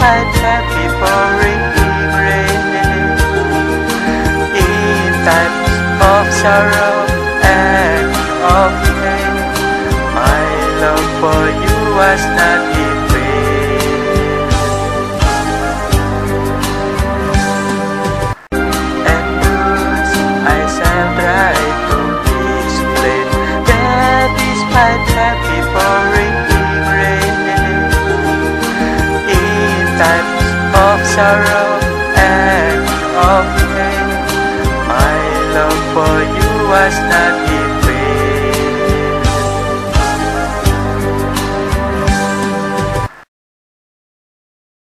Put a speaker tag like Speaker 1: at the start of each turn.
Speaker 1: light that regret in times of sorrow and of pain. My love for you was not in vain, and I shall try to explain. Sorrow and of pain, my love for you was not